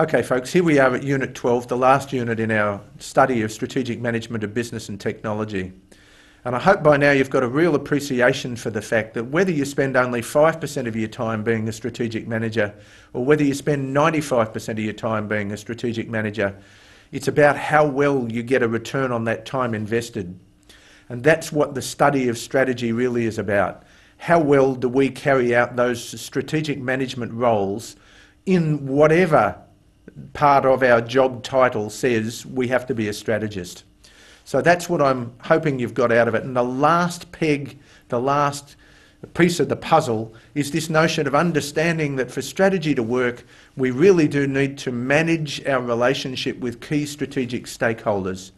Okay, folks, here we are at Unit 12, the last unit in our study of strategic management of business and technology. And I hope by now you've got a real appreciation for the fact that whether you spend only 5% of your time being a strategic manager or whether you spend 95% of your time being a strategic manager, it's about how well you get a return on that time invested. And that's what the study of strategy really is about. How well do we carry out those strategic management roles in whatever part of our job title says we have to be a strategist. So that's what I'm hoping you've got out of it. And the last peg, the last piece of the puzzle is this notion of understanding that for strategy to work, we really do need to manage our relationship with key strategic stakeholders.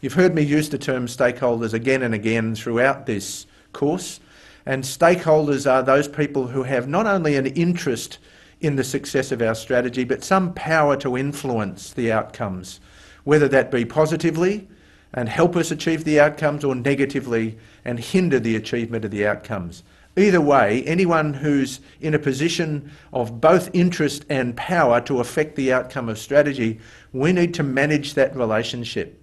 You've heard me use the term stakeholders again and again throughout this course. And stakeholders are those people who have not only an interest in the success of our strategy, but some power to influence the outcomes, whether that be positively and help us achieve the outcomes or negatively and hinder the achievement of the outcomes. Either way, anyone who's in a position of both interest and power to affect the outcome of strategy, we need to manage that relationship.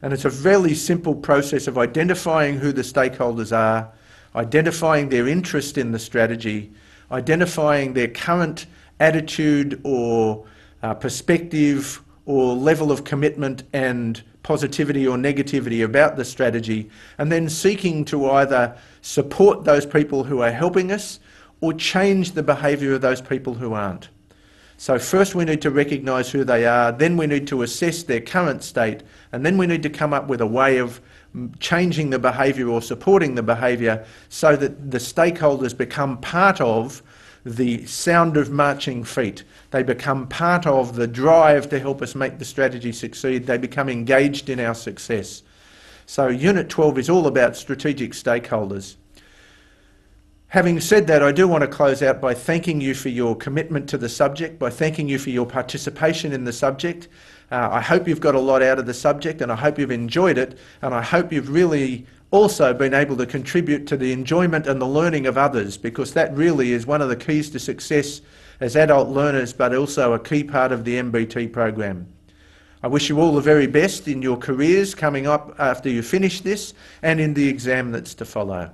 And it's a fairly simple process of identifying who the stakeholders are, identifying their interest in the strategy, identifying their current attitude or uh, perspective or level of commitment and positivity or negativity about the strategy, and then seeking to either support those people who are helping us or change the behaviour of those people who aren't. So first we need to recognise who they are, then we need to assess their current state, and then we need to come up with a way of changing the behaviour or supporting the behaviour so that the stakeholders become part of the sound of marching feet. They become part of the drive to help us make the strategy succeed. They become engaged in our success. So Unit 12 is all about strategic stakeholders. Having said that, I do want to close out by thanking you for your commitment to the subject, by thanking you for your participation in the subject. Uh, I hope you've got a lot out of the subject and I hope you've enjoyed it and I hope you've really also been able to contribute to the enjoyment and the learning of others because that really is one of the keys to success as adult learners but also a key part of the MBT program. I wish you all the very best in your careers coming up after you finish this and in the exam that's to follow.